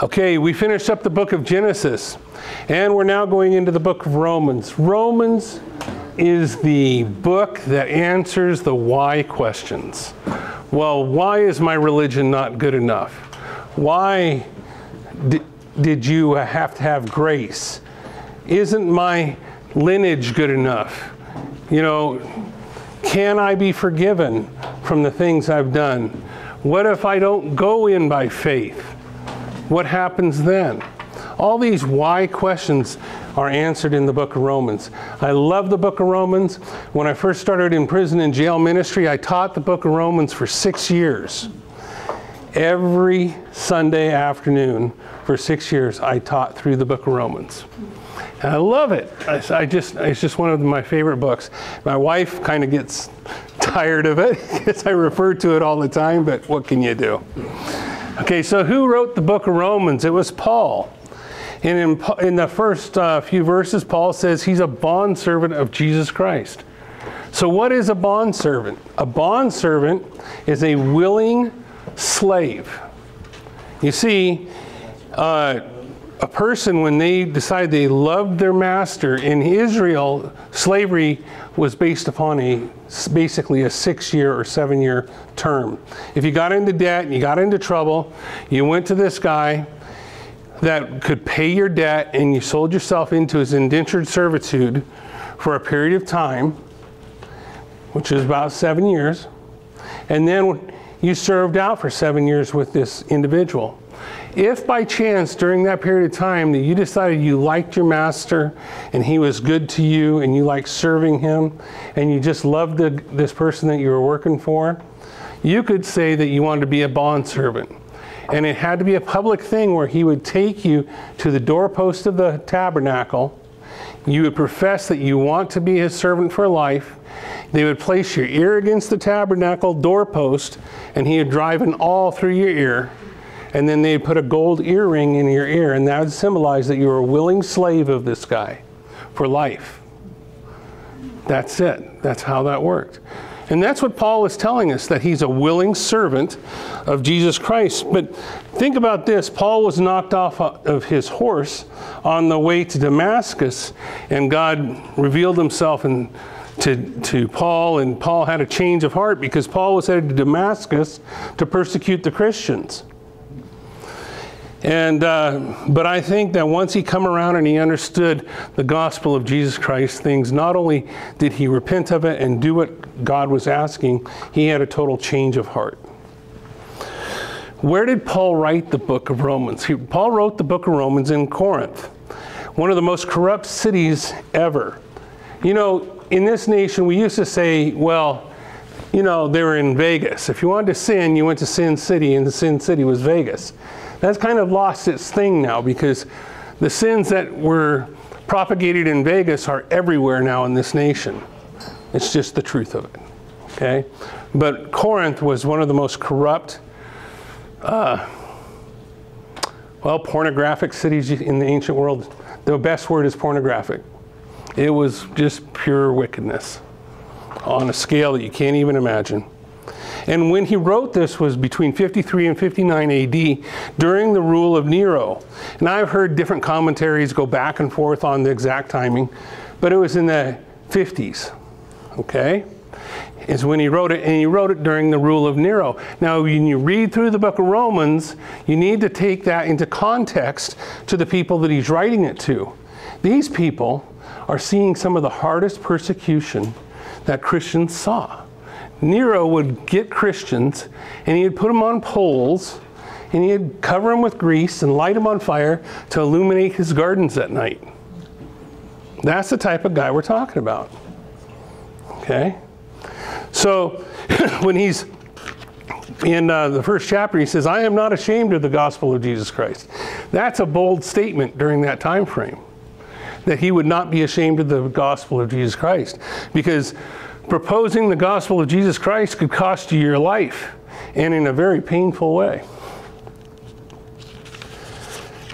Okay, we finished up the book of Genesis, and we're now going into the book of Romans. Romans is the book that answers the why questions. Well, why is my religion not good enough? Why did you have to have grace? Isn't my lineage good enough? You know, can I be forgiven from the things I've done? What if I don't go in by faith? What happens then? All these why questions are answered in the book of Romans. I love the book of Romans. When I first started in prison and jail ministry, I taught the book of Romans for six years. Every Sunday afternoon for six years, I taught through the book of Romans. And I love it. I, I, just, it's just one of my favorite books. My wife kind of gets tired of it because I refer to it all the time, but what can you do? Okay, so who wrote the book of Romans? It was Paul. And in, in the first uh, few verses, Paul says he's a bondservant of Jesus Christ. So, what is a bondservant? A bondservant is a willing slave. You see, uh, a person, when they decide they loved their master in Israel, slavery was based upon a basically a six year or seven year term. If you got into debt and you got into trouble, you went to this guy that could pay your debt and you sold yourself into his indentured servitude for a period of time, which is about seven years, and then you served out for seven years with this individual. If by chance during that period of time that you decided you liked your master and he was good to you and you liked serving him and you just loved the, this person that you were working for, you could say that you wanted to be a bondservant. And it had to be a public thing where he would take you to the doorpost of the tabernacle. You would profess that you want to be his servant for life. They would place your ear against the tabernacle doorpost, and he would drive an awl through your ear and then they'd put a gold earring in your ear, and that would symbolize that you were a willing slave of this guy for life. That's it. That's how that worked. And that's what Paul is telling us that he's a willing servant of Jesus Christ. But think about this Paul was knocked off of his horse on the way to Damascus, and God revealed himself to, to Paul, and Paul had a change of heart because Paul was headed to Damascus to persecute the Christians. And, uh, but I think that once he come around and he understood the gospel of Jesus Christ, things not only did he repent of it and do what God was asking, he had a total change of heart. Where did Paul write the book of Romans? He, Paul wrote the book of Romans in Corinth, one of the most corrupt cities ever. You know, in this nation, we used to say, well, you know, they were in Vegas. If you wanted to sin, you went to Sin City, and Sin City was Vegas that's kind of lost its thing now because the sins that were propagated in Vegas are everywhere now in this nation. It's just the truth of it. Okay? But Corinth was one of the most corrupt, uh, well, pornographic cities in the ancient world. The best word is pornographic. It was just pure wickedness on a scale that you can't even imagine. And when he wrote this was between 53 and 59 AD during the rule of Nero. And I've heard different commentaries go back and forth on the exact timing, but it was in the 50s. Okay? Is when he wrote it, and he wrote it during the rule of Nero. Now, when you read through the book of Romans, you need to take that into context to the people that he's writing it to. These people are seeing some of the hardest persecution that Christians saw. Nero would get Christians and he'd put them on poles and he'd cover them with grease and light them on fire to illuminate his gardens at night. That's the type of guy we're talking about. Okay? So when he's in uh, the first chapter, he says, I am not ashamed of the gospel of Jesus Christ. That's a bold statement during that time frame. That he would not be ashamed of the gospel of Jesus Christ. Because proposing the gospel of Jesus Christ could cost you your life and in a very painful way.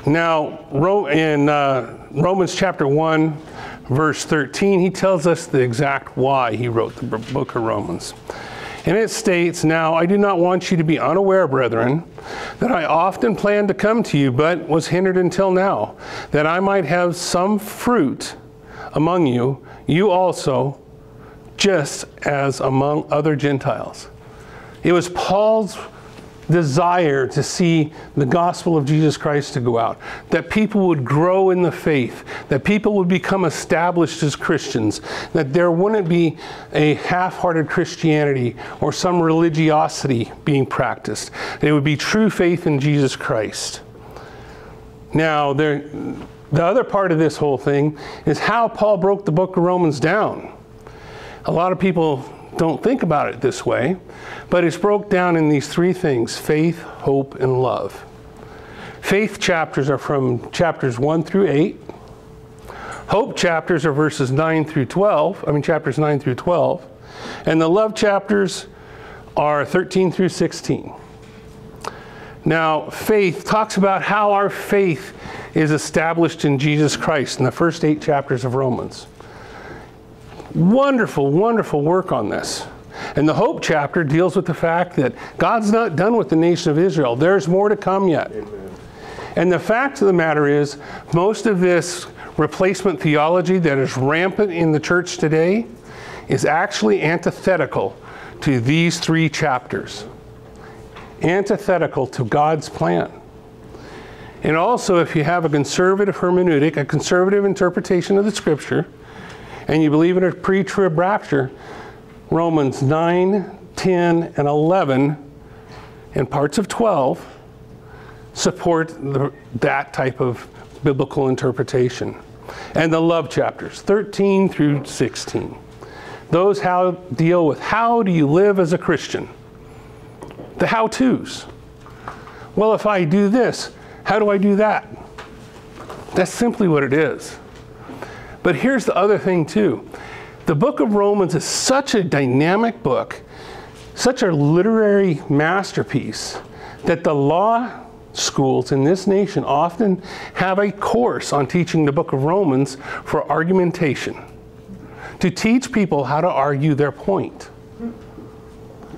Now, in uh, Romans chapter 1, verse 13, he tells us the exact why he wrote the book of Romans. And it states, Now I do not want you to be unaware, brethren, that I often planned to come to you, but was hindered until now, that I might have some fruit among you, you also, just as among other Gentiles. It was Paul's desire to see the gospel of Jesus Christ to go out, that people would grow in the faith, that people would become established as Christians, that there wouldn't be a half hearted Christianity or some religiosity being practiced. It would be true faith in Jesus Christ. Now, there, the other part of this whole thing is how Paul broke the book of Romans down. A lot of people don't think about it this way, but it's broke down in these three things faith, hope, and love. Faith chapters are from chapters 1 through 8. Hope chapters are verses 9 through 12, I mean, chapters 9 through 12. And the love chapters are 13 through 16. Now, faith talks about how our faith is established in Jesus Christ in the first eight chapters of Romans. Wonderful, wonderful work on this. And the Hope chapter deals with the fact that God's not done with the nation of Israel. There's more to come yet. Amen. And the fact of the matter is, most of this replacement theology that is rampant in the church today is actually antithetical to these three chapters, antithetical to God's plan. And also, if you have a conservative hermeneutic, a conservative interpretation of the scripture, and you believe in a pre trib rapture, Romans 9, 10, and 11, and parts of 12 support the, that type of biblical interpretation. And the love chapters, 13 through 16. Those how deal with how do you live as a Christian? The how to's. Well, if I do this, how do I do that? That's simply what it is. But here's the other thing, too. The book of Romans is such a dynamic book, such a literary masterpiece, that the law schools in this nation often have a course on teaching the book of Romans for argumentation, to teach people how to argue their point.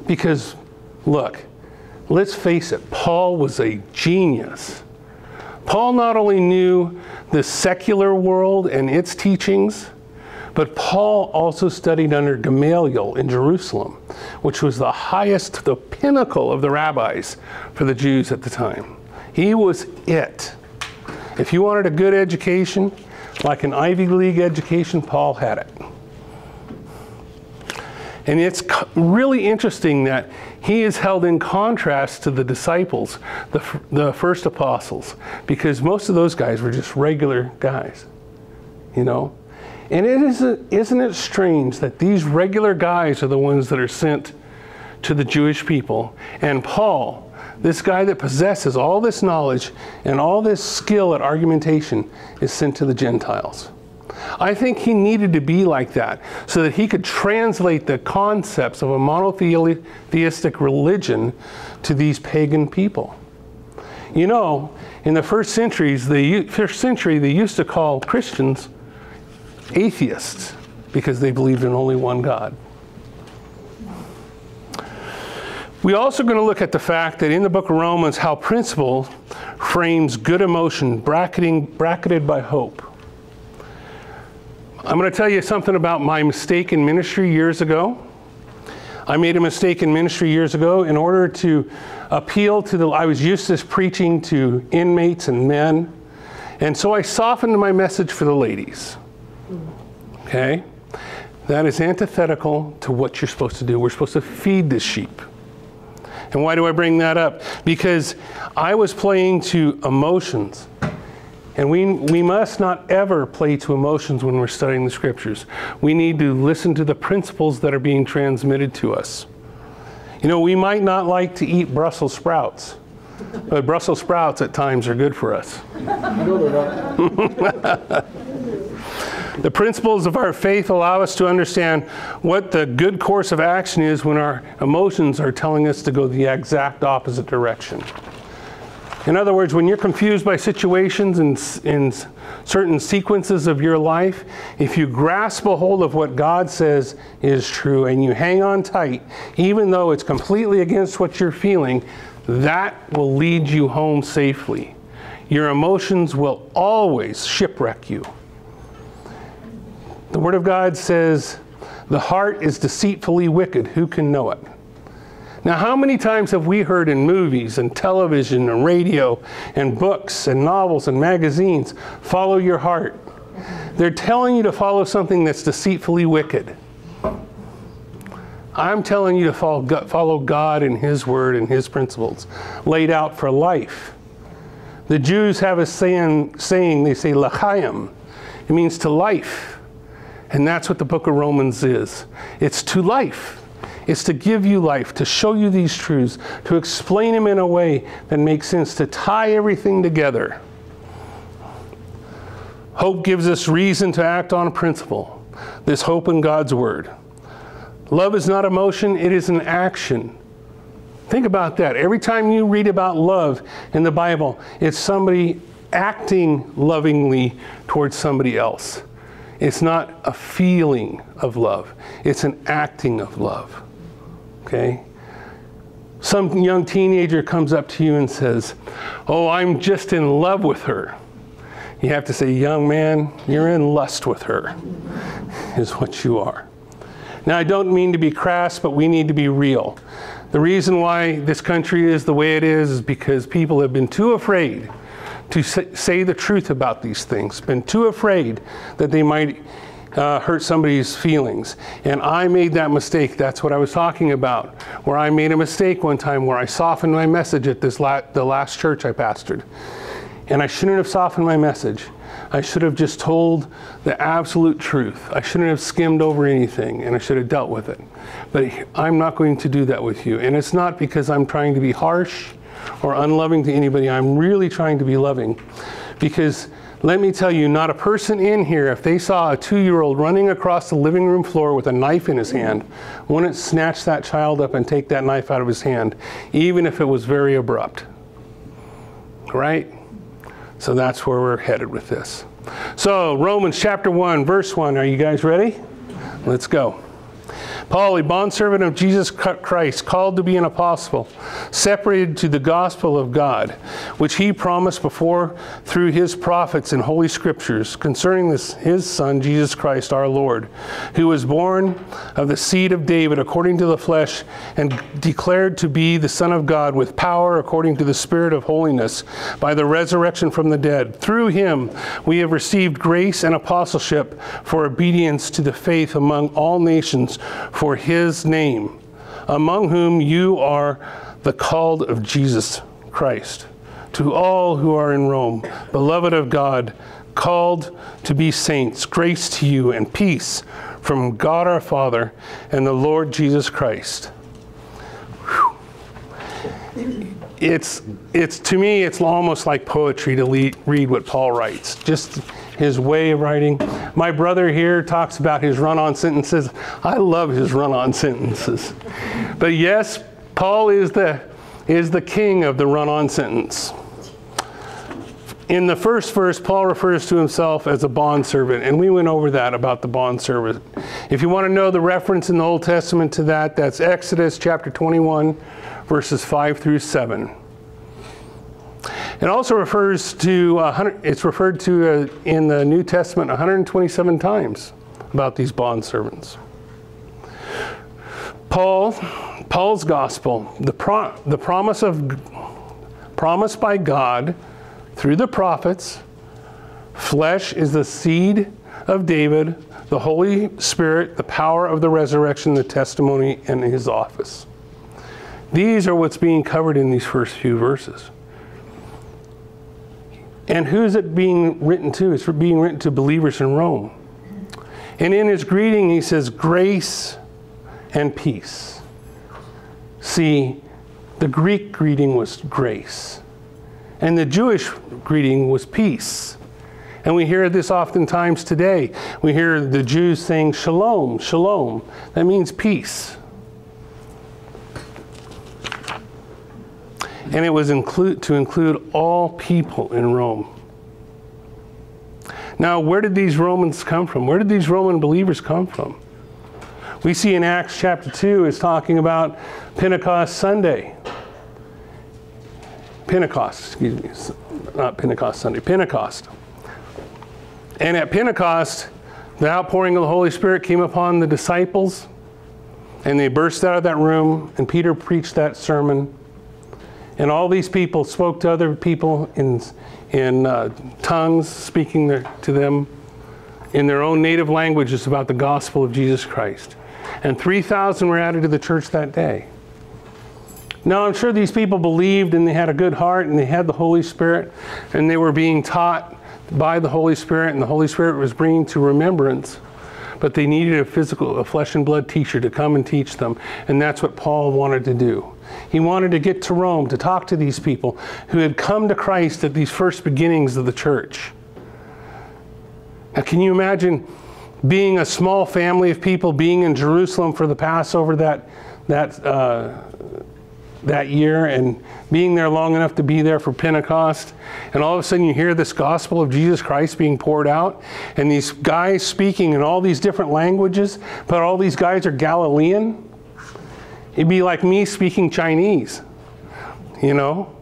Because, look, let's face it, Paul was a genius. Paul not only knew the secular world and its teachings, but Paul also studied under Gamaliel in Jerusalem, which was the highest, the pinnacle of the rabbis for the Jews at the time. He was it. If you wanted a good education, like an Ivy League education, Paul had it. And it's really interesting that he is held in contrast to the disciples, the, the first apostles, because most of those guys were just regular guys, you know? And it is, isn't it strange that these regular guys are the ones that are sent to the Jewish people? And Paul, this guy that possesses all this knowledge and all this skill at argumentation, is sent to the Gentiles. I think he needed to be like that so that he could translate the concepts of a monotheistic religion to these pagan people. You know, in the first centuries, the first century, they used to call Christians atheists because they believed in only one God. We're also going to look at the fact that in the book of Romans, how principle frames good emotion, bracketing, bracketed by hope. I'm going to tell you something about my mistake in ministry years ago. I made a mistake in ministry years ago in order to appeal to the, I was used to preaching to inmates and men. And so I softened my message for the ladies. Okay? That is antithetical to what you're supposed to do. We're supposed to feed the sheep. And why do I bring that up? Because I was playing to emotions and we, we must not ever play to emotions when we're studying the scriptures. We need to listen to the principles that are being transmitted to us. You know, we might not like to eat Brussels sprouts, but Brussels sprouts at times are good for us. the principles of our faith allow us to understand what the good course of action is when our emotions are telling us to go the exact opposite direction. In other words, when you're confused by situations and in certain sequences of your life, if you grasp a hold of what God says is true and you hang on tight, even though it's completely against what you're feeling, that will lead you home safely. Your emotions will always shipwreck you. The Word of God says, The heart is deceitfully wicked. Who can know it? Now, how many times have we heard in movies and television and radio and books and novels and magazines, follow your heart? They're telling you to follow something that's deceitfully wicked. I'm telling you to follow God and His Word and His principles laid out for life. The Jews have a saying, saying they say, L'chaim. It means to life. And that's what the book of Romans is it's to life. It's to give you life, to show you these truths, to explain them in a way that makes sense, to tie everything together. Hope gives us reason to act on a principle. This hope in God's Word. Love is not emotion, it is an action. Think about that. Every time you read about love in the Bible, it's somebody acting lovingly towards somebody else. It's not a feeling of love, it's an acting of love. Okay? Some young teenager comes up to you and says, Oh, I'm just in love with her. You have to say, Young man, you're in lust with her, is what you are. Now, I don't mean to be crass, but we need to be real. The reason why this country is the way it is is because people have been too afraid to say the truth about these things, been too afraid that they might uh, hurt somebody's feelings. And I made that mistake. That's what I was talking about. Where I made a mistake one time where I softened my message at this la- the last church I pastored. And I shouldn't have softened my message. I should have just told the absolute truth. I shouldn't have skimmed over anything and I should have dealt with it. But I'm not going to do that with you. And it's not because I'm trying to be harsh or unloving to anybody. I'm really trying to be loving because let me tell you, not a person in here, if they saw a two year old running across the living room floor with a knife in his hand, wouldn't snatch that child up and take that knife out of his hand, even if it was very abrupt. Right? So that's where we're headed with this. So, Romans chapter 1, verse 1. Are you guys ready? Let's go. Paul, a bondservant of Jesus Christ, called to be an apostle, separated to the gospel of God, which he promised before through his prophets in holy scriptures concerning this, his Son, Jesus Christ our Lord, who was born of the seed of David according to the flesh and declared to be the Son of God with power according to the Spirit of holiness by the resurrection from the dead. Through him we have received grace and apostleship for obedience to the faith among all nations for his name, among whom you are the called of Jesus Christ. To all who are in Rome, beloved of God, called to be saints, grace to you and peace from God our Father and the Lord Jesus Christ. It's, it's to me, it's almost like poetry to read what Paul writes. Just his way of writing. My brother here talks about his run on sentences. I love his run on sentences. But yes, Paul is the, is the king of the run on sentence. In the first verse, Paul refers to himself as a bondservant, and we went over that about the bondservant. If you want to know the reference in the Old Testament to that, that's Exodus chapter 21, verses 5 through 7. It also refers to, uh, it's referred to uh, in the New Testament 127 times about these bond servants. Paul, Paul's gospel, the, pro, the promise of promise by God through the prophets, flesh is the seed of David, the Holy Spirit, the power of the resurrection, the testimony, and his office. These are what's being covered in these first few verses. And who's it being written to? It's being written to believers in Rome. And in his greeting, he says, grace and peace. See, the Greek greeting was grace, and the Jewish greeting was peace. And we hear this oftentimes today. We hear the Jews saying shalom, shalom. That means peace. And it was include, to include all people in Rome. Now, where did these Romans come from? Where did these Roman believers come from? We see in Acts chapter 2 is talking about Pentecost Sunday. Pentecost, excuse me, not Pentecost Sunday, Pentecost. And at Pentecost, the outpouring of the Holy Spirit came upon the disciples, and they burst out of that room, and Peter preached that sermon. And all these people spoke to other people in, in uh, tongues, speaking to them in their own native languages about the gospel of Jesus Christ. And 3,000 were added to the church that day. Now, I'm sure these people believed and they had a good heart and they had the Holy Spirit and they were being taught by the Holy Spirit, and the Holy Spirit was bringing to remembrance. But they needed a physical, a flesh and blood teacher to come and teach them. And that's what Paul wanted to do. He wanted to get to Rome to talk to these people who had come to Christ at these first beginnings of the church. Now, can you imagine being a small family of people being in Jerusalem for the Passover that, that, uh, that year and being there long enough to be there for Pentecost. And all of a sudden you hear this gospel of Jesus Christ being poured out and these guys speaking in all these different languages, but all these guys are Galilean. It'd be like me speaking Chinese, you know,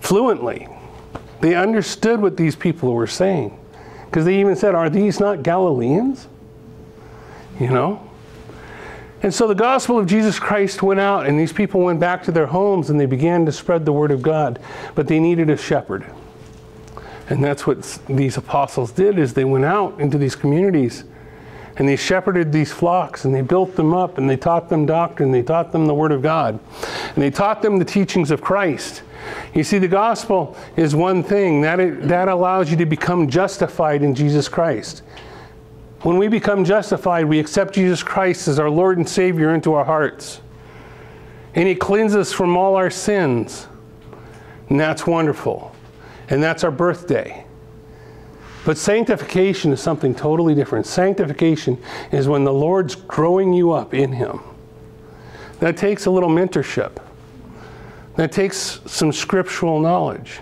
fluently. They understood what these people were saying because they even said, Are these not Galileans? You know? And so the gospel of Jesus Christ went out, and these people went back to their homes and they began to spread the word of God. But they needed a shepherd. And that's what these apostles did is they went out into these communities and they shepherded these flocks and they built them up and they taught them doctrine, they taught them the word of God. And they taught them the teachings of Christ. You see, the gospel is one thing that, it, that allows you to become justified in Jesus Christ. When we become justified, we accept Jesus Christ as our Lord and Savior into our hearts. And He cleanses us from all our sins. And that's wonderful. And that's our birthday. But sanctification is something totally different. Sanctification is when the Lord's growing you up in Him. That takes a little mentorship, that takes some scriptural knowledge.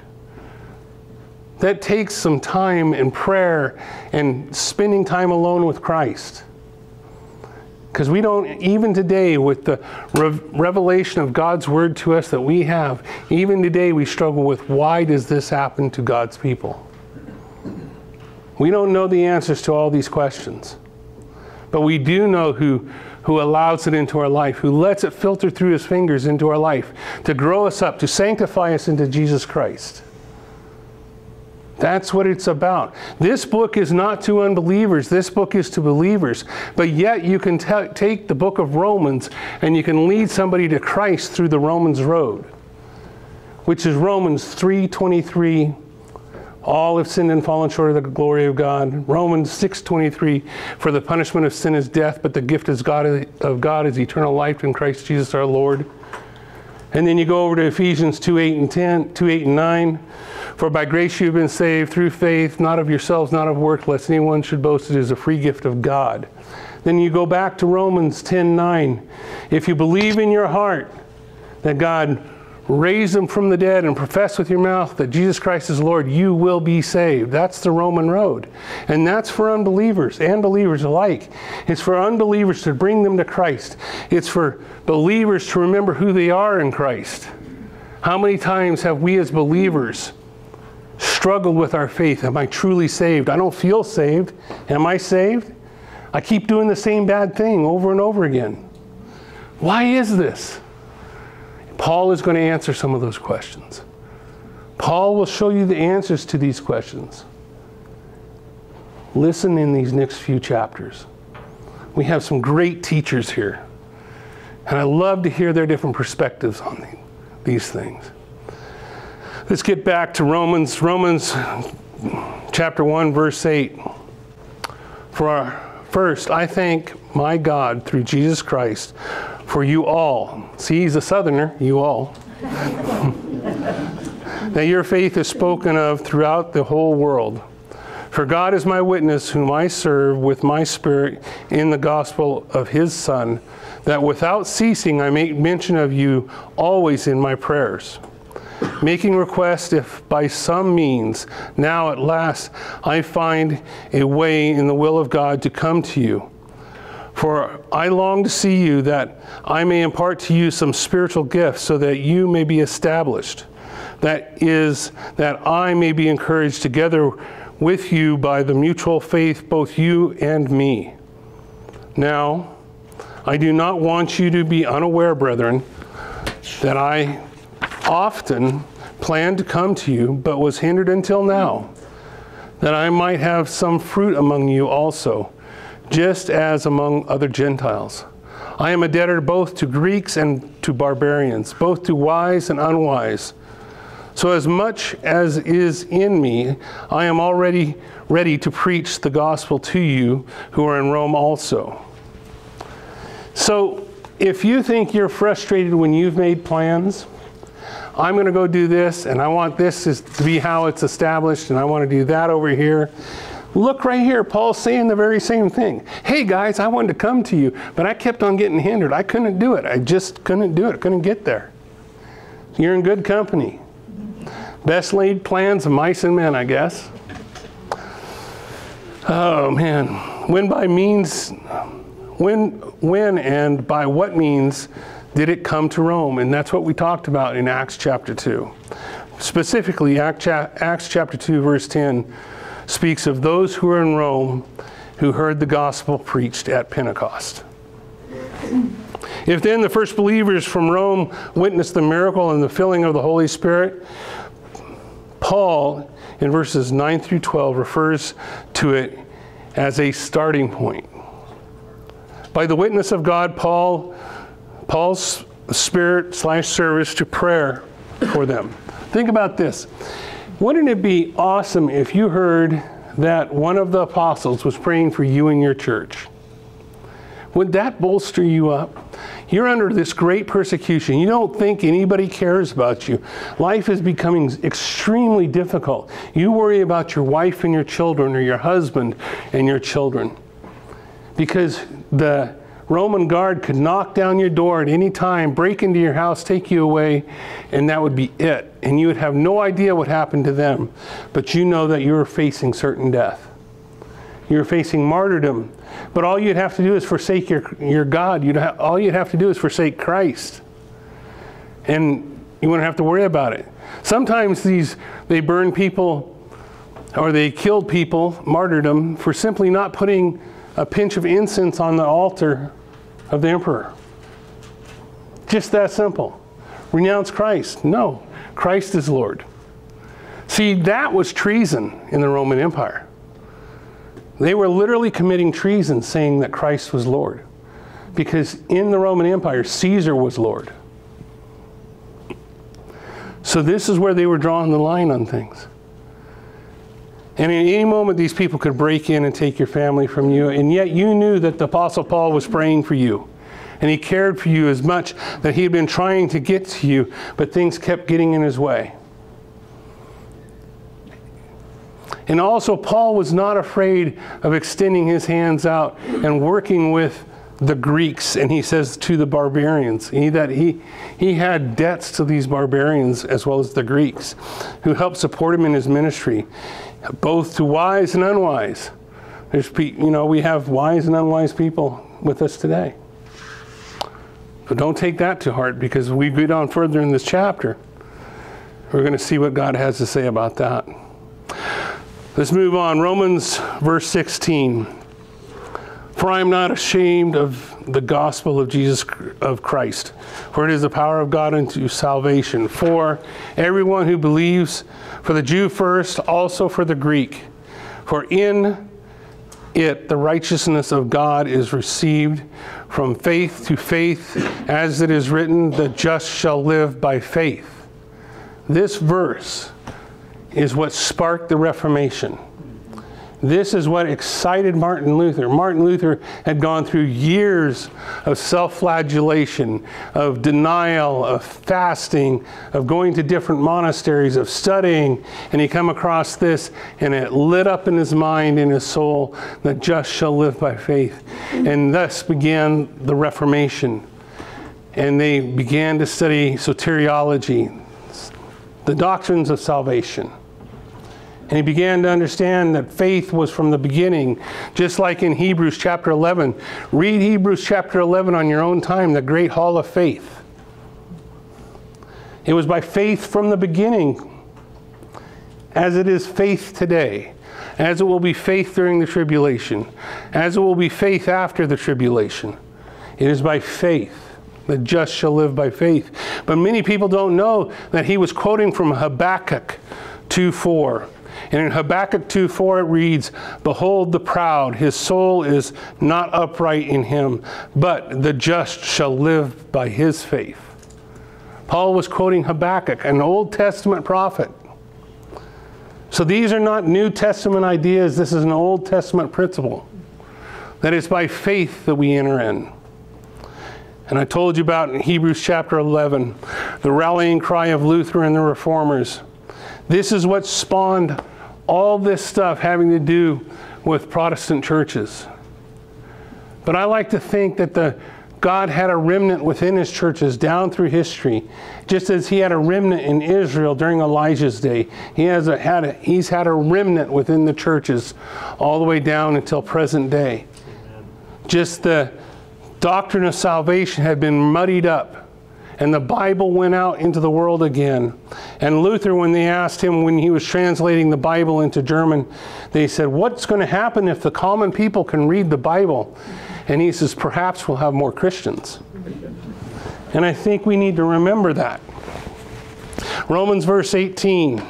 That takes some time in prayer and spending time alone with Christ. Because we don't, even today, with the revelation of God's word to us that we have, even today we struggle with why does this happen to God's people? We don't know the answers to all these questions. But we do know who, who allows it into our life, who lets it filter through his fingers into our life to grow us up, to sanctify us into Jesus Christ. That's what it's about. This book is not to unbelievers, this book is to believers. But yet, you can take the book of Romans and you can lead somebody to Christ through the Romans road, which is Romans 3:23. All have sinned and fallen short of the glory of God. Romans 6:23, for the punishment of sin is death, but the gift of God, of God is eternal life in Christ Jesus our Lord. And then you go over to Ephesians 2 8 and 10, 2 8 and 9. For by grace you've been saved through faith, not of yourselves, not of works, lest anyone should boast. It is a free gift of God. Then you go back to Romans 10 9. If you believe in your heart that God raised him from the dead and profess with your mouth that Jesus Christ is Lord, you will be saved. That's the Roman road. And that's for unbelievers and believers alike. It's for unbelievers to bring them to Christ, it's for believers to remember who they are in Christ. How many times have we as believers struggled with our faith? Am I truly saved? I don't feel saved. Am I saved? I keep doing the same bad thing over and over again. Why is this? Paul is going to answer some of those questions. Paul will show you the answers to these questions. Listen in these next few chapters. We have some great teachers here. And I love to hear their different perspectives on these things. Let's get back to Romans, Romans chapter 1, verse 8. For our, first, I thank my God through Jesus Christ for you all. See, he's a southerner, you all. that your faith is spoken of throughout the whole world. For God is my witness, whom I serve with my spirit in the gospel of his Son that without ceasing I make mention of you always in my prayers, making request if by some means now at last I find a way in the will of God to come to you. For I long to see you that I may impart to you some spiritual gifts so that you may be established. That is, that I may be encouraged together with you by the mutual faith, both you and me. Now, I do not want you to be unaware, brethren, that I often planned to come to you, but was hindered until now, that I might have some fruit among you also, just as among other Gentiles. I am a debtor both to Greeks and to barbarians, both to wise and unwise. So, as much as is in me, I am already ready to preach the gospel to you who are in Rome also. So, if you think you're frustrated when you've made plans, I'm going to go do this, and I want this to be how it's established, and I want to do that over here. Look right here, Paul's saying the very same thing. Hey guys, I wanted to come to you, but I kept on getting hindered. I couldn't do it. I just couldn't do it. couldn't get there. You're in good company. Best laid plans of mice and men, I guess. Oh man, when by means, when, when and by what means did it come to Rome? And that's what we talked about in Acts chapter 2. Specifically, Acts chapter 2, verse 10 speaks of those who were in Rome who heard the gospel preached at Pentecost. If then the first believers from Rome witnessed the miracle and the filling of the Holy Spirit, Paul in verses 9 through 12 refers to it as a starting point. By the witness of God, Paul, Paul's spirit slash service to prayer for them. Think about this. Wouldn't it be awesome if you heard that one of the apostles was praying for you and your church? Would that bolster you up? You're under this great persecution. You don't think anybody cares about you. Life is becoming extremely difficult. You worry about your wife and your children, or your husband and your children. Because the Roman guard could knock down your door at any time, break into your house, take you away, and that would be it. And you would have no idea what happened to them. But you know that you're facing certain death. You're facing martyrdom. But all you'd have to do is forsake your, your God. You'd ha- all you'd have to do is forsake Christ. And you wouldn't have to worry about it. Sometimes these they burn people or they killed people, martyrdom, for simply not putting a pinch of incense on the altar of the emperor. Just that simple. Renounce Christ. No, Christ is Lord. See, that was treason in the Roman Empire. They were literally committing treason saying that Christ was Lord. Because in the Roman Empire, Caesar was Lord. So this is where they were drawing the line on things. And in any moment, these people could break in and take your family from you. And yet, you knew that the Apostle Paul was praying for you. And he cared for you as much that he had been trying to get to you, but things kept getting in his way. And also, Paul was not afraid of extending his hands out and working with the Greeks, and he says to the barbarians, he, that he, he had debts to these barbarians as well as the Greeks, who helped support him in his ministry both to wise and unwise. There's, you know, we have wise and unwise people with us today. But don't take that to heart because we get on further in this chapter. We're going to see what God has to say about that. Let's move on. Romans verse 16. For I am not ashamed of the gospel of Jesus of Christ, for it is the power of God unto salvation for everyone who believes, for the Jew first, also for the Greek. For in it the righteousness of God is received from faith to faith, as it is written, the just shall live by faith. This verse is what sparked the Reformation. This is what excited Martin Luther. Martin Luther had gone through years of self flagellation, of denial, of fasting, of going to different monasteries, of studying, and he come across this, and it lit up in his mind in his soul that just shall live by faith. And thus began the Reformation. And they began to study soteriology, the doctrines of salvation. And he began to understand that faith was from the beginning, just like in Hebrews chapter 11. Read Hebrews chapter 11 on your own time, the great hall of faith. It was by faith from the beginning, as it is faith today, as it will be faith during the tribulation, as it will be faith after the tribulation. It is by faith. The just shall live by faith. But many people don't know that he was quoting from Habakkuk 2 4. And in Habakkuk 2 4, it reads, Behold the proud, his soul is not upright in him, but the just shall live by his faith. Paul was quoting Habakkuk, an Old Testament prophet. So these are not New Testament ideas, this is an Old Testament principle. That it's by faith that we enter in. And I told you about in Hebrews chapter 11, the rallying cry of Luther and the reformers. This is what spawned all this stuff having to do with Protestant churches. But I like to think that the God had a remnant within his churches down through history, just as he had a remnant in Israel during Elijah's day. He has a, had a, he's had a remnant within the churches all the way down until present day. Just the doctrine of salvation had been muddied up and the Bible went out into the world again. And Luther, when they asked him when he was translating the Bible into German, they said, What's going to happen if the common people can read the Bible? And he says, Perhaps we'll have more Christians. And I think we need to remember that. Romans verse 18.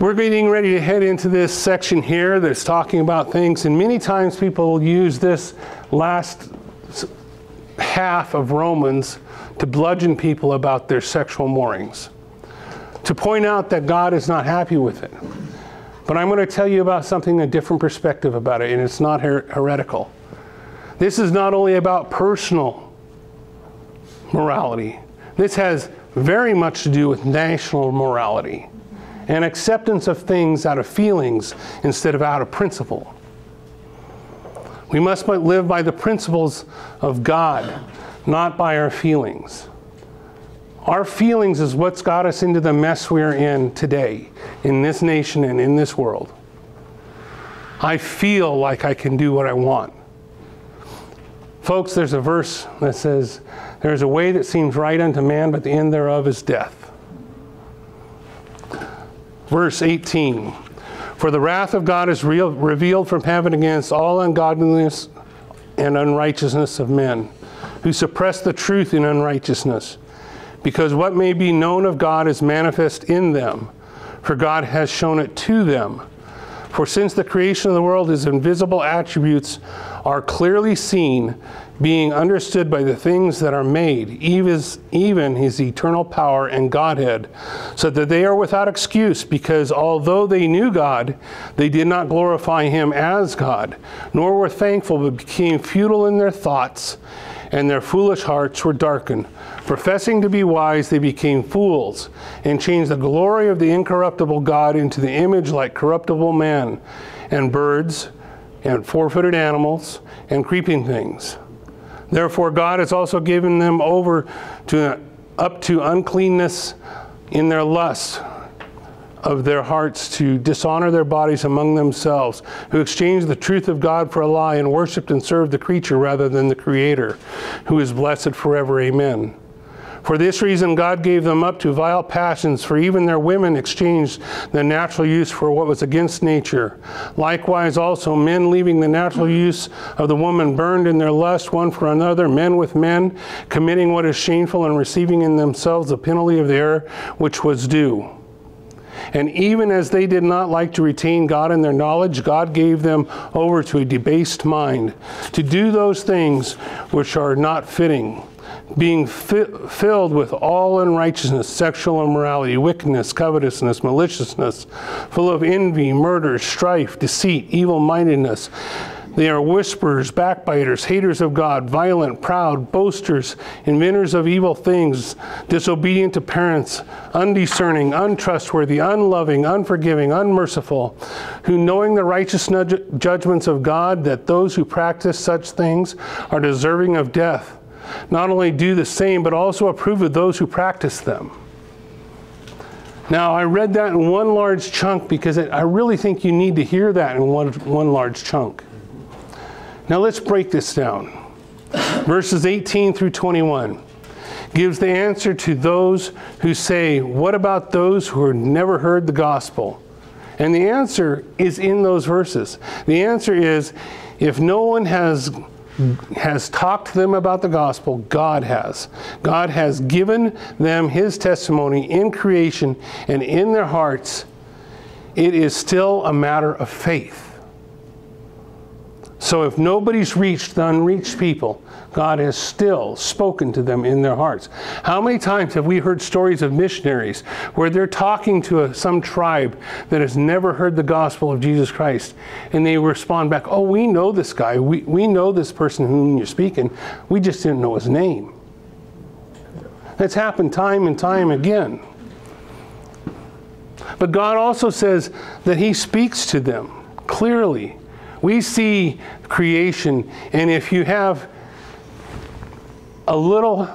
We're getting ready to head into this section here that's talking about things, and many times people use this last half of Romans to bludgeon people about their sexual moorings, to point out that God is not happy with it. But I'm going to tell you about something, a different perspective about it, and it's not her- heretical. This is not only about personal morality, this has very much to do with national morality and acceptance of things out of feelings instead of out of principle. We must live by the principles of God, not by our feelings. Our feelings is what's got us into the mess we're in today, in this nation and in this world. I feel like I can do what I want. Folks, there's a verse that says, There's a way that seems right unto man, but the end thereof is death. Verse 18 for the wrath of God is real, revealed from heaven against all ungodliness and unrighteousness of men, who suppress the truth in unrighteousness. Because what may be known of God is manifest in them, for God has shown it to them. For since the creation of the world, his invisible attributes are clearly seen, being understood by the things that are made, even his eternal power and Godhead, so that they are without excuse, because although they knew God, they did not glorify him as God, nor were thankful, but became futile in their thoughts, and their foolish hearts were darkened. Professing to be wise, they became fools, and changed the glory of the incorruptible God into the image like corruptible man, and birds, and four footed animals, and creeping things. Therefore, God has also given them over to up to uncleanness in their lusts of their hearts to dishonor their bodies among themselves, who exchanged the truth of God for a lie and worshiped and served the creature rather than the Creator, who is blessed forever. Amen. For this reason, God gave them up to vile passions, for even their women exchanged the natural use for what was against nature. Likewise, also, men leaving the natural use of the woman burned in their lust one for another, men with men, committing what is shameful and receiving in themselves the penalty of the error which was due. And even as they did not like to retain God in their knowledge, God gave them over to a debased mind to do those things which are not fitting being fi- filled with all unrighteousness, sexual immorality, wickedness, covetousness, maliciousness, full of envy, murder, strife, deceit, evil mindedness. They are whisperers, backbiters, haters of God, violent, proud, boasters, inventors of evil things, disobedient to parents, undiscerning, untrustworthy, unloving, unforgiving, unmerciful, who knowing the righteous judgments of God, that those who practice such things are deserving of death, not only do the same, but also approve of those who practice them. Now, I read that in one large chunk because I really think you need to hear that in one, one large chunk. Now let's break this down. Verses 18 through 21 gives the answer to those who say, What about those who have never heard the gospel? And the answer is in those verses. The answer is if no one has has talked to them about the gospel, God has. God has given them his testimony in creation and in their hearts. It is still a matter of faith. So if nobody's reached the unreached people, God has still spoken to them in their hearts. How many times have we heard stories of missionaries where they're talking to a, some tribe that has never heard the gospel of Jesus Christ and they respond back, Oh, we know this guy. We, we know this person whom you're speaking. We just didn't know his name. That's happened time and time again. But God also says that He speaks to them clearly we see creation, and if you have a little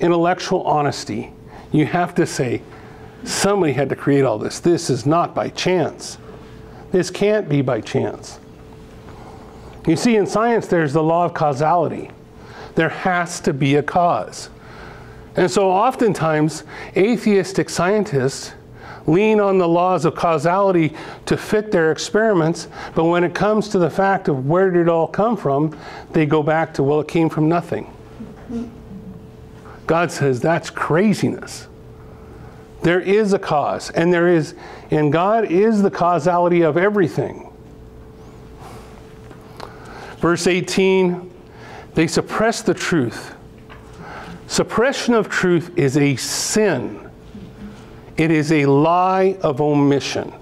intellectual honesty, you have to say, somebody had to create all this. This is not by chance. This can't be by chance. You see, in science, there's the law of causality. There has to be a cause. And so, oftentimes, atheistic scientists lean on the laws of causality to fit their experiments, but when it comes to the fact of where did it all come from, they go back to, well, it came from nothing. God says that's craziness. There is a cause, and there is, and God is the causality of everything. Verse 18, they suppress the truth. Suppression of truth is a sin it is a lie of omission.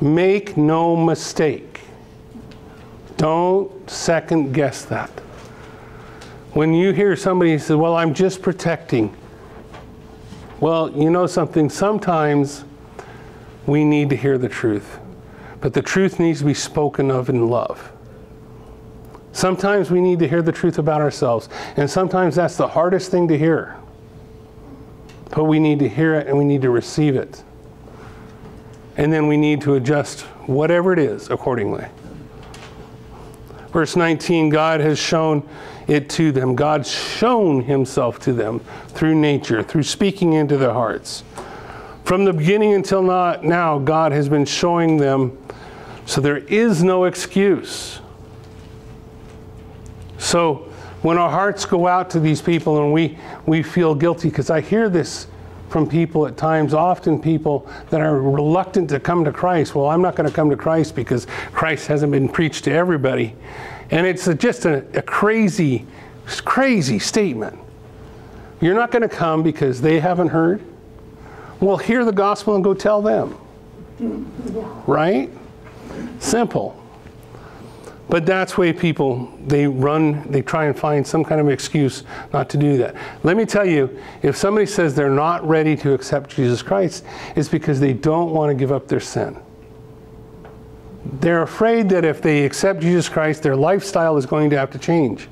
Make no mistake. Don't second guess that. When you hear somebody say, Well, I'm just protecting, well, you know something? Sometimes we need to hear the truth, but the truth needs to be spoken of in love. Sometimes we need to hear the truth about ourselves, and sometimes that's the hardest thing to hear. But we need to hear it and we need to receive it. And then we need to adjust whatever it is accordingly. Verse 19 God has shown it to them. God's shown himself to them through nature, through speaking into their hearts. From the beginning until now, God has been showing them, so there is no excuse. So, when our hearts go out to these people and we, we feel guilty, because I hear this from people at times, often people that are reluctant to come to Christ. Well, I'm not going to come to Christ because Christ hasn't been preached to everybody. And it's a, just a, a crazy, crazy statement. You're not going to come because they haven't heard? Well, hear the gospel and go tell them. Right? Simple. But that's why people they run, they try and find some kind of excuse not to do that. Let me tell you, if somebody says they're not ready to accept Jesus Christ, it's because they don't want to give up their sin. They're afraid that if they accept Jesus Christ, their lifestyle is going to have to change.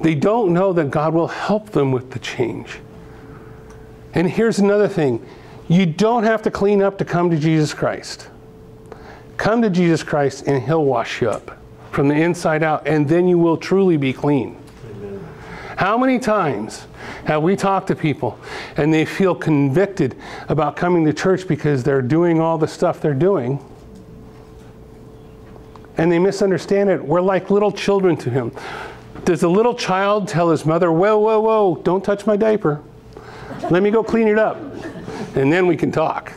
They don't know that God will help them with the change. And here's another thing you don't have to clean up to come to Jesus Christ. Come to Jesus Christ and He'll wash you up from the inside out, and then you will truly be clean. Amen. How many times have we talked to people and they feel convicted about coming to church because they're doing all the stuff they're doing? And they misunderstand it. We're like little children to Him. Does a little child tell his mother, Whoa, whoa, whoa, don't touch my diaper? Let me go clean it up. And then we can talk.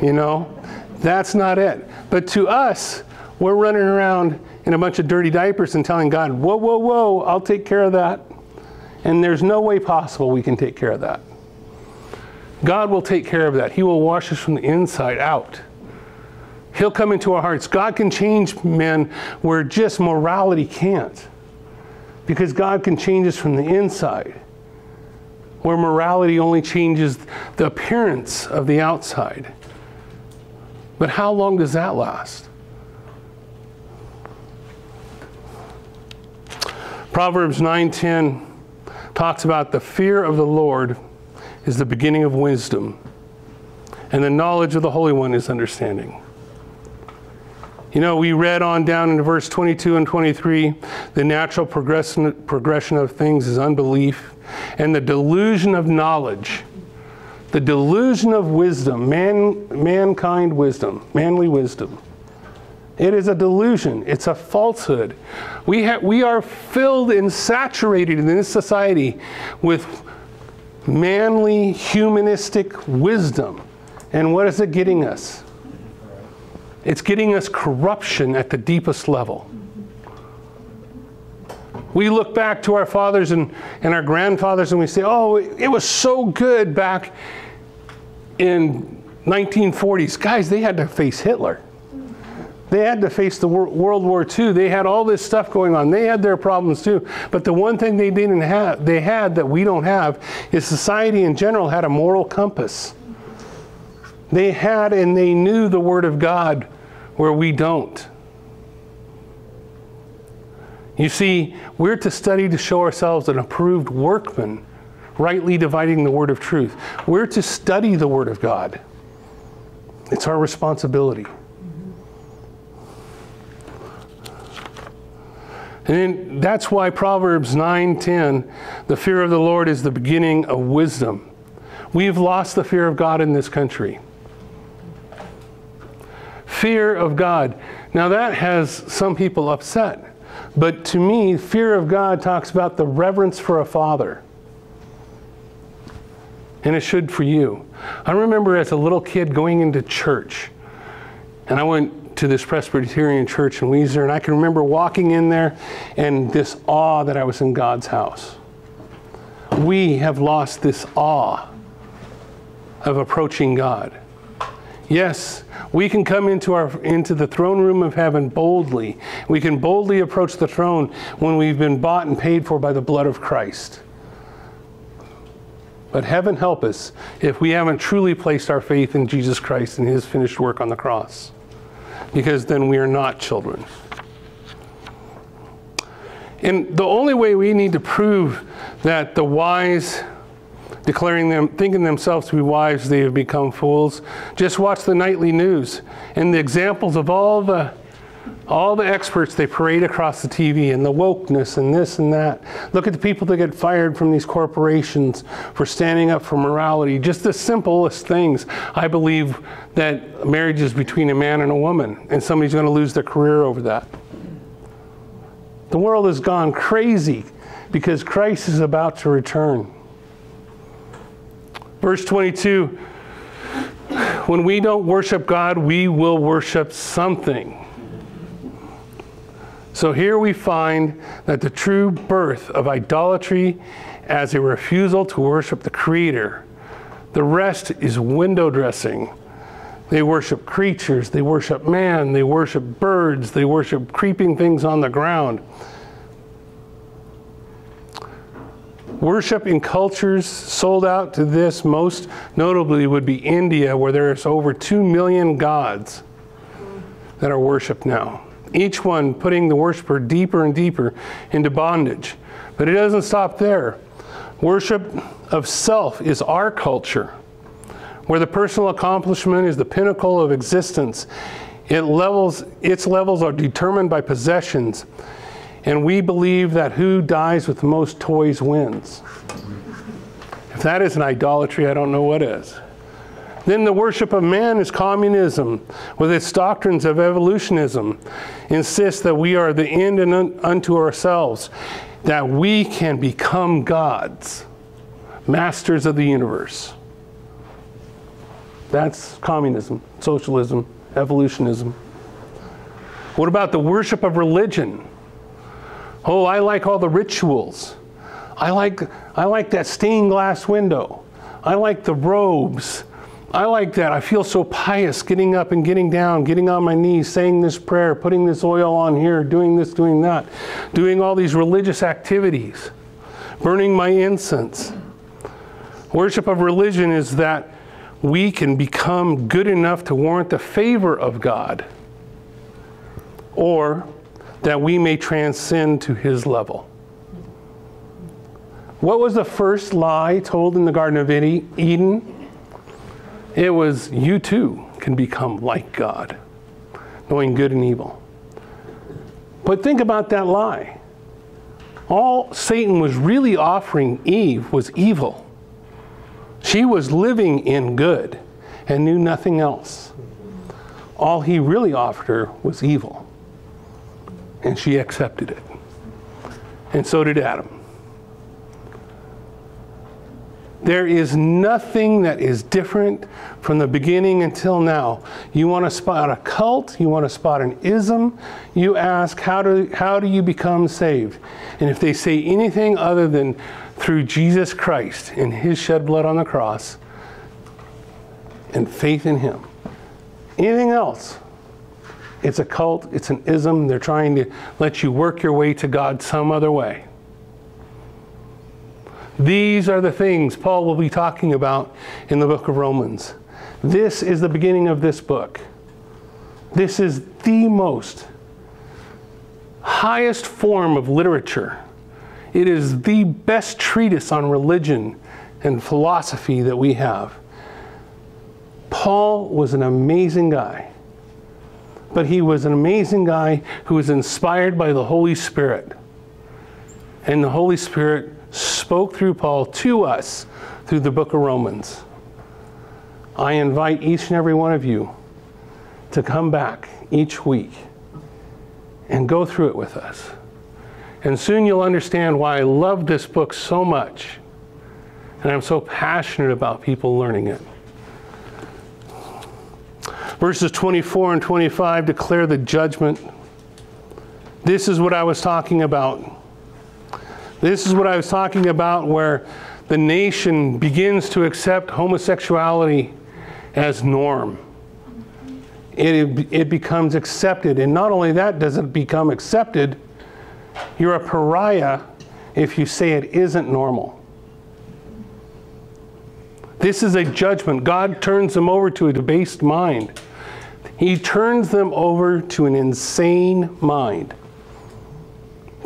You know? That's not it. But to us, we're running around in a bunch of dirty diapers and telling God, whoa, whoa, whoa, I'll take care of that. And there's no way possible we can take care of that. God will take care of that. He will wash us from the inside out. He'll come into our hearts. God can change men where just morality can't. Because God can change us from the inside, where morality only changes the appearance of the outside. But how long does that last? Proverbs 9:10 talks about the fear of the Lord is the beginning of wisdom, and the knowledge of the Holy One is understanding. You know, we read on down into verse 22 and 23 the natural progression, progression of things is unbelief, and the delusion of knowledge, the delusion of wisdom, man, mankind wisdom, manly wisdom. It is a delusion. It's a falsehood. We, ha- we are filled and saturated in this society with manly, humanistic wisdom. And what is it getting us? It's getting us corruption at the deepest level. We look back to our fathers and, and our grandfathers and we say, oh, it was so good back in 1940s. Guys, they had to face Hitler. They had to face the World War II. They had all this stuff going on. They had their problems too. But the one thing they didn't have, they had that we don't have, is society in general had a moral compass. They had and they knew the Word of God where we don't. You see, we're to study to show ourselves an approved workman, rightly dividing the word of truth. We're to study the Word of God. It's our responsibility. And that's why Proverbs 9:10, the fear of the Lord is the beginning of wisdom. We've lost the fear of God in this country. Fear of God. Now that has some people upset. But to me, fear of God talks about the reverence for a father. And it should for you. I remember as a little kid going into church, and I went to this Presbyterian church in Weiser, and I can remember walking in there and this awe that I was in God's house. We have lost this awe of approaching God. Yes, we can come into our into the throne room of heaven boldly. We can boldly approach the throne when we've been bought and paid for by the blood of Christ. But heaven help us if we haven't truly placed our faith in Jesus Christ and his finished work on the cross because then we are not children. And the only way we need to prove that the wise, declaring them, thinking themselves to be wise, they have become fools, just watch the nightly news and the examples of all the all the experts they parade across the TV and the wokeness and this and that. Look at the people that get fired from these corporations for standing up for morality. Just the simplest things. I believe that marriage is between a man and a woman, and somebody's going to lose their career over that. The world has gone crazy because Christ is about to return. Verse 22 When we don't worship God, we will worship something. So here we find that the true birth of idolatry as a refusal to worship the Creator. The rest is window dressing. They worship creatures, they worship man, they worship birds, they worship creeping things on the ground. Worship in cultures sold out to this, most notably, would be India, where there's over 2 million gods that are worshiped now each one putting the worshiper deeper and deeper into bondage. But it doesn't stop there. Worship of self is our culture, where the personal accomplishment is the pinnacle of existence. It levels, its levels are determined by possessions, and we believe that who dies with the most toys wins. If that isn't idolatry, I don't know what is. Then the worship of man is communism, with its doctrines of evolutionism, insists that we are the end and unto ourselves, that we can become gods, masters of the universe. That's communism, socialism, evolutionism. What about the worship of religion? Oh, I like all the rituals. I like, I like that stained glass window. I like the robes. I like that. I feel so pious getting up and getting down, getting on my knees, saying this prayer, putting this oil on here, doing this, doing that, doing all these religious activities, burning my incense. Worship of religion is that we can become good enough to warrant the favor of God, or that we may transcend to his level. What was the first lie told in the Garden of Eden? It was, You too can become like God, knowing good and evil. But think about that lie. All Satan was really offering Eve was evil. She was living in good and knew nothing else. All he really offered her was evil. And she accepted it. And so did Adam. There is nothing that is different from the beginning until now. You want to spot a cult, you want to spot an ism, you ask, how do, how do you become saved? And if they say anything other than through Jesus Christ and his shed blood on the cross and faith in him, anything else, it's a cult, it's an ism. They're trying to let you work your way to God some other way. These are the things Paul will be talking about in the book of Romans. This is the beginning of this book. This is the most highest form of literature. It is the best treatise on religion and philosophy that we have. Paul was an amazing guy, but he was an amazing guy who was inspired by the Holy Spirit. And the Holy Spirit spoke through Paul to us through the book of Romans. I invite each and every one of you to come back each week and go through it with us. And soon you'll understand why I love this book so much. And I'm so passionate about people learning it. Verses 24 and 25 declare the judgment. This is what I was talking about this is what I was talking about where the nation begins to accept homosexuality as norm. It, it becomes accepted. And not only that does it become accepted, you're a pariah if you say it isn't normal. This is a judgment. God turns them over to a debased mind. He turns them over to an insane mind.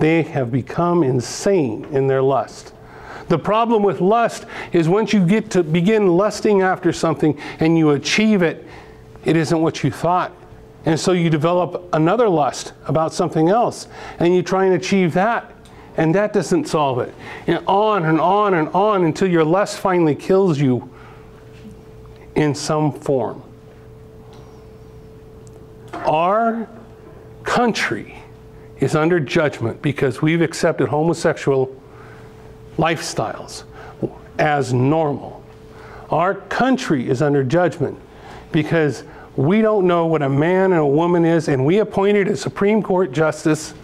They have become insane in their lust. The problem with lust is once you get to begin lusting after something and you achieve it, it isn't what you thought. And so you develop another lust about something else and you try and achieve that, and that doesn't solve it. And on and on and on until your lust finally kills you in some form. Our country is under judgment because we've accepted homosexual lifestyles as normal. Our country is under judgment because we don't know what a man and a woman is, and we appointed a Supreme Court justice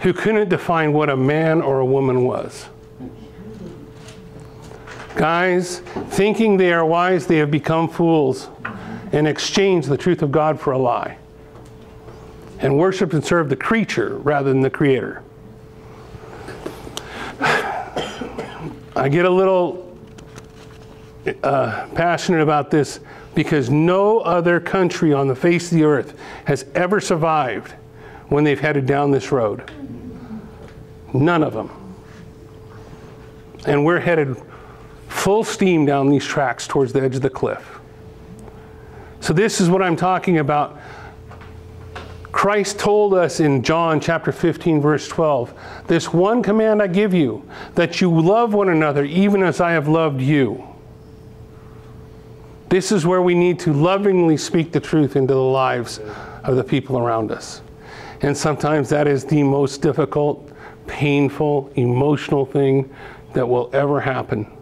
who couldn't define what a man or a woman was. Guys, thinking they are wise, they have become fools and exchange the truth of God for a lie and worship and serve the creature rather than the creator. I get a little uh, passionate about this because no other country on the face of the earth has ever survived when they've headed down this road. None of them. And we're headed full steam down these tracks towards the edge of the cliff. So, this is what I'm talking about Christ told us in John chapter 15, verse 12, This one command I give you, that you love one another even as I have loved you. This is where we need to lovingly speak the truth into the lives of the people around us. And sometimes that is the most difficult, painful, emotional thing that will ever happen.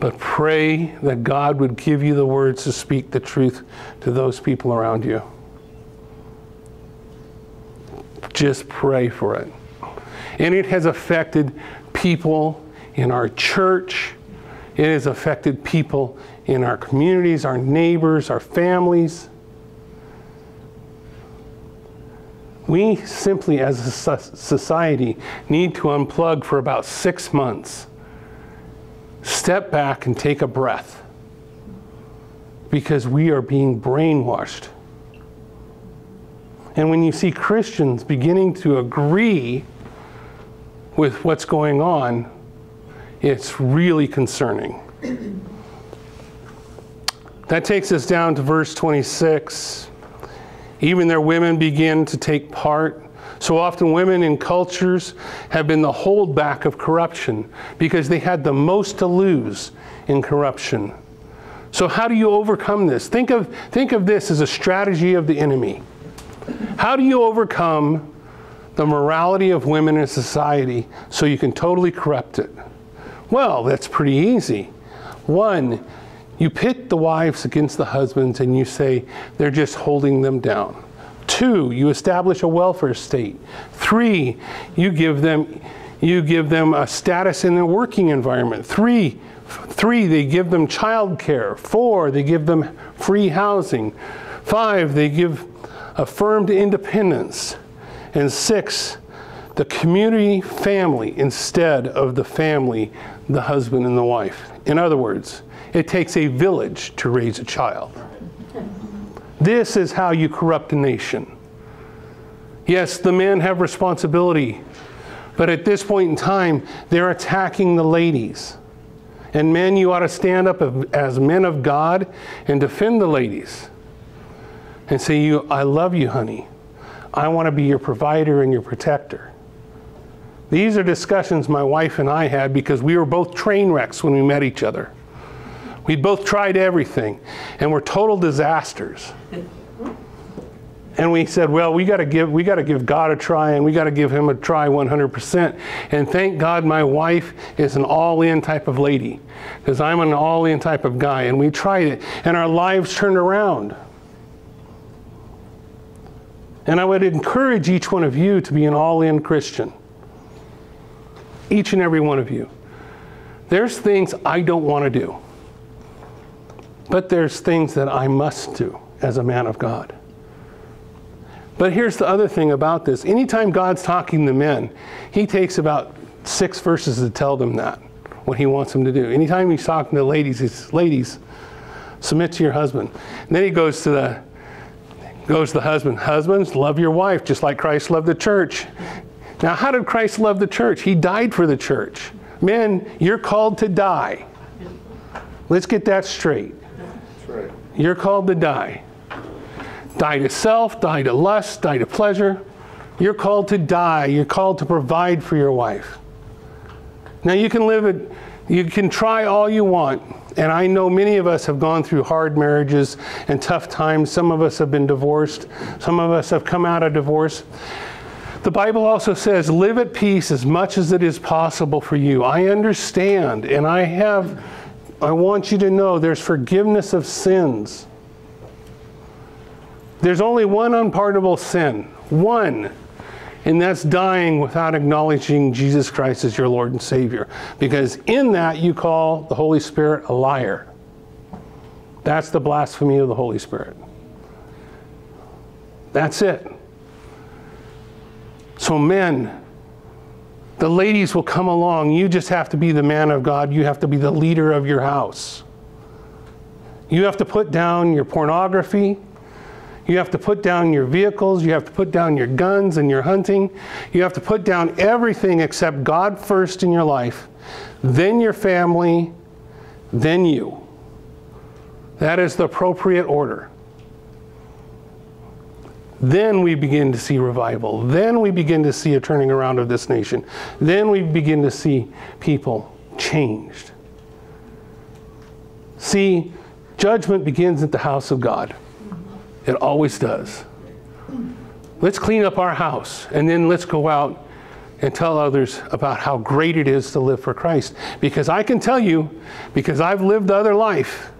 But pray that God would give you the words to speak the truth to those people around you. Just pray for it. And it has affected people in our church. It has affected people in our communities, our neighbors, our families. We simply, as a society, need to unplug for about six months, step back and take a breath because we are being brainwashed. And when you see Christians beginning to agree with what's going on, it's really concerning. That takes us down to verse 26. Even their women begin to take part. So often, women in cultures have been the holdback of corruption because they had the most to lose in corruption. So, how do you overcome this? Think of, think of this as a strategy of the enemy. How do you overcome the morality of women in society so you can totally corrupt it? Well, that's pretty easy. One, you pit the wives against the husbands and you say they're just holding them down. Two, you establish a welfare state. Three, you give them you give them a status in the working environment. Three, three, they give them child care. Four, they give them free housing. Five, they give affirmed independence. And six, the community family instead of the family, the husband and the wife. In other words, it takes a village to raise a child. This is how you corrupt a nation. Yes, the men have responsibility, but at this point in time, they're attacking the ladies. And men, you ought to stand up as men of God and defend the ladies and say, "You, I love you, honey. I want to be your provider and your protector." These are discussions my wife and I had because we were both train wrecks when we met each other. We both tried everything and were total disasters. And we said, well, we got to give we got to give God a try and we got to give him a try 100%. And thank God my wife is an all-in type of lady because I'm an all-in type of guy and we tried it and our lives turned around. And I would encourage each one of you to be an all-in Christian. Each and every one of you. There's things I don't want to do. But there's things that I must do as a man of God. But here's the other thing about this anytime God's talking to men, he takes about six verses to tell them that, what he wants them to do. Anytime he's talking to ladies, he says, Ladies, submit to your husband. And then he goes to the goes to the husband, Husbands, love your wife, just like Christ loved the church. Now, how did Christ love the church? He died for the church. Men, you're called to die. Let's get that straight. Right. You're called to die. Die to self, die to lust, die to pleasure. You're called to die. You're called to provide for your wife. Now you can live it, you can try all you want. And I know many of us have gone through hard marriages and tough times. Some of us have been divorced. Some of us have come out of divorce. The Bible also says, live at peace as much as it is possible for you. I understand, and I have I want you to know there's forgiveness of sins. There's only one unpardonable sin, one, and that's dying without acknowledging Jesus Christ as your Lord and Savior. Because in that you call the Holy Spirit a liar. That's the blasphemy of the Holy Spirit. That's it. So, men, the ladies will come along. You just have to be the man of God. You have to be the leader of your house. You have to put down your pornography. You have to put down your vehicles. You have to put down your guns and your hunting. You have to put down everything except God first in your life, then your family, then you. That is the appropriate order. Then we begin to see revival. Then we begin to see a turning around of this nation. Then we begin to see people changed. See, judgment begins at the house of God. It always does. Let's clean up our house and then let's go out and tell others about how great it is to live for Christ. Because I can tell you, because I've lived the other life,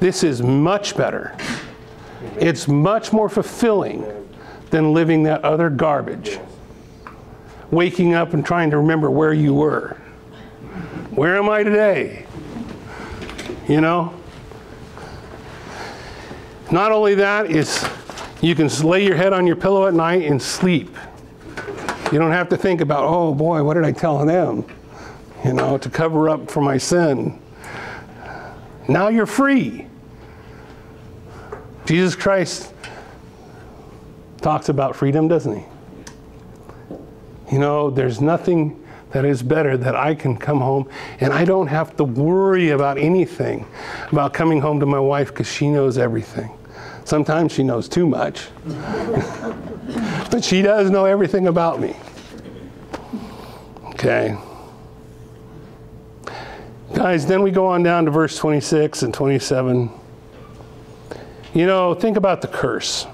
this is much better it's much more fulfilling than living that other garbage. waking up and trying to remember where you were. Where am I today? You know? Not only that, is you can lay your head on your pillow at night and sleep. You don't have to think about, oh boy, what did I tell them? You know, to cover up for my sin. Now you're free. Jesus Christ talks about freedom, doesn't he? You know, there's nothing that is better that I can come home and I don't have to worry about anything about coming home to my wife because she knows everything. Sometimes she knows too much, but she does know everything about me. Okay. Guys, then we go on down to verse 26 and 27. You know, think about the curse.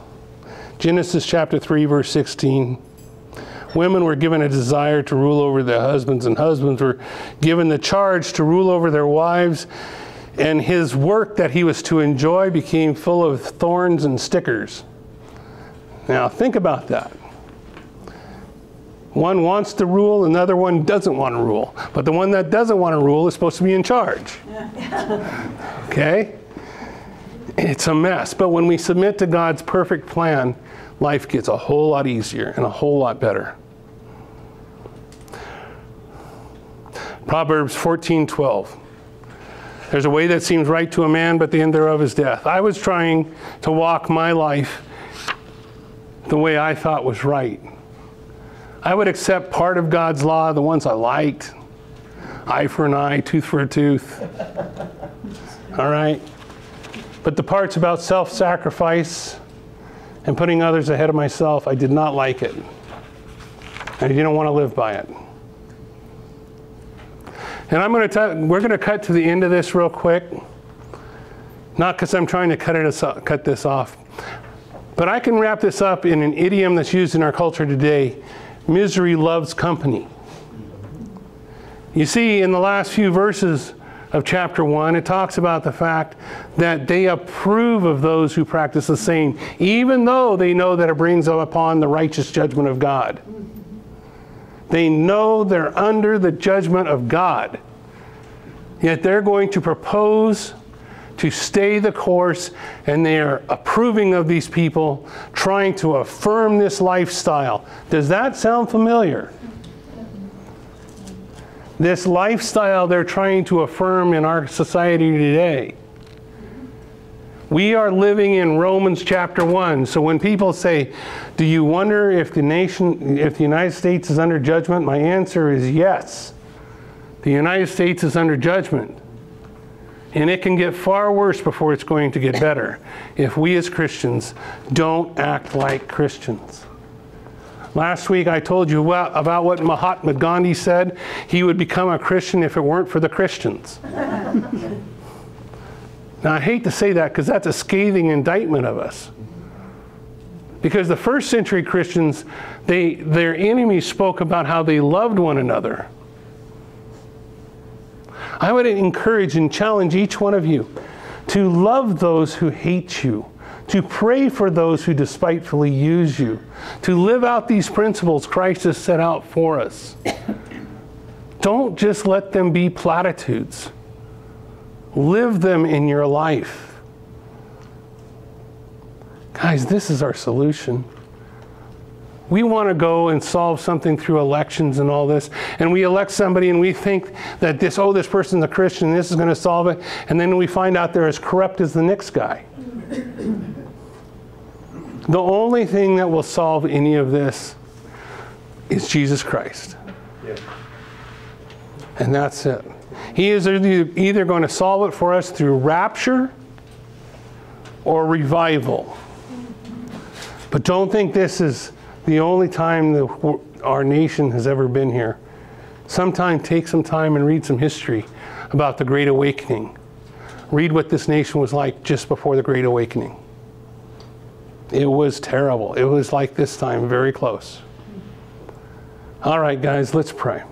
Genesis chapter 3, verse 16. Women were given a desire to rule over their husbands, and husbands were given the charge to rule over their wives. And his work that he was to enjoy became full of thorns and stickers. Now, think about that. One wants to rule, another one doesn't want to rule. But the one that doesn't want to rule is supposed to be in charge. Okay? It's a mess. But when we submit to God's perfect plan, life gets a whole lot easier and a whole lot better. Proverbs 14:12. There's a way that seems right to a man, but the end thereof is death. I was trying to walk my life the way I thought was right. I would accept part of God's law, the ones I liked eye for an eye, tooth for a tooth. All right? But the parts about self sacrifice and putting others ahead of myself, I did not like it. I didn't want to live by it. And I'm going to we're going to cut to the end of this real quick. Not because I'm trying to cut, it, cut this off, but I can wrap this up in an idiom that's used in our culture today misery loves company. You see, in the last few verses of chapter 1, it talks about the fact that they approve of those who practice the same, even though they know that it brings upon the righteous judgment of God. They know they're under the judgment of God. Yet they're going to propose to stay the course, and they are approving of these people, trying to affirm this lifestyle. Does that sound familiar? This lifestyle they're trying to affirm in our society today. We are living in Romans chapter 1. So when people say, Do you wonder if the nation, if the United States is under judgment? My answer is yes. The United States is under judgment. And it can get far worse before it's going to get better if we as Christians don't act like Christians. Last week I told you about what Mahatma Gandhi said. He would become a Christian if it weren't for the Christians. Now, I hate to say that because that's a scathing indictment of us. Because the first century Christians, they, their enemies spoke about how they loved one another. I would encourage and challenge each one of you to love those who hate you, to pray for those who despitefully use you, to live out these principles Christ has set out for us. Don't just let them be platitudes. Live them in your life. Guys, this is our solution. We want to go and solve something through elections and all this, and we elect somebody and we think that this, oh, this person's a Christian, this is going to solve it, and then we find out they're as corrupt as the next guy. The only thing that will solve any of this is Jesus Christ. Yeah. And that's it. He is either going to solve it for us through rapture or revival. But don't think this is the only time that our nation has ever been here. Sometime take some time and read some history about the Great Awakening. Read what this nation was like just before the Great Awakening. It was terrible. It was like this time, very close. All right, guys, let's pray.